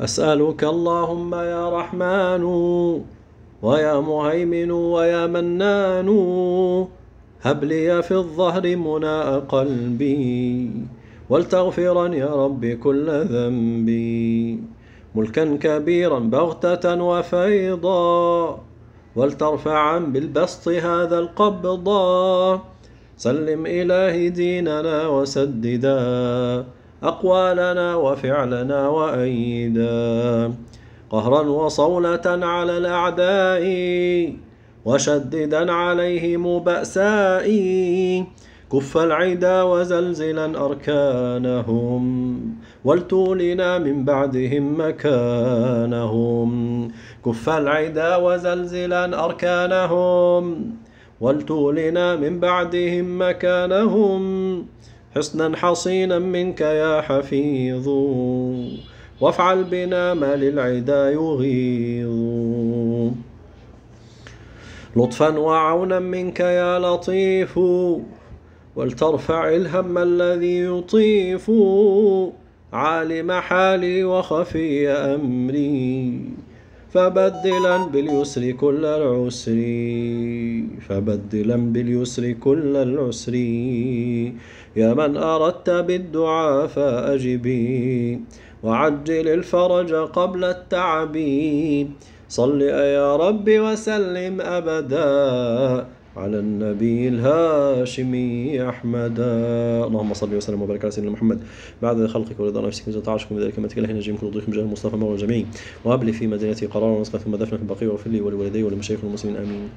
أسألك اللهم يا رحمن ويا مهيمن ويا منان هب لي في الظهر مناء قلبي ولتغفرا يا رب كل ذنبي ملكا كبيرا بغتة وفيضا ولترفعا بالبسط هذا القبضا سلم إلهي ديننا وسددا أقوالنا وفعلنا وأيدا. قهرا وصولة على الأعداء وشددا عليهم بأسائي. كف العدا وزلزلا أركانهم ولتولنا من بعدهم مكانهم. كف العدا وزلزلا أركانهم ولتولنا من بعدهم مكانهم. حصنا حصينا منك يا حفيظ. وافعل بنا ما للعدا يغيظ. لطفا وعونا منك يا لطيف. ولترفع الهم الذي يطيف. عالم حالي وخفي أمري. فبدلا باليسر كل العسر فبدلا باليسر كل العسر. يا من أردت بالدعاء فأجبي وعجل الفرج قبل التعب. صل يا رب وسلم أبدا على النبي الهاشمي أحمد. اللهم صل وسلم وبارك على سيدنا محمد. بعد خلقك ورضا نفسك وزاد عرشك. وذلك ما تكله نجيم كل ضيق من المصطفى مولى الجميع وهب لي في مدينتي قرارا ورزقا ثم دفنا في البقيع واغفر لي ولوالدي ولمشايخ المسلمين. آمين.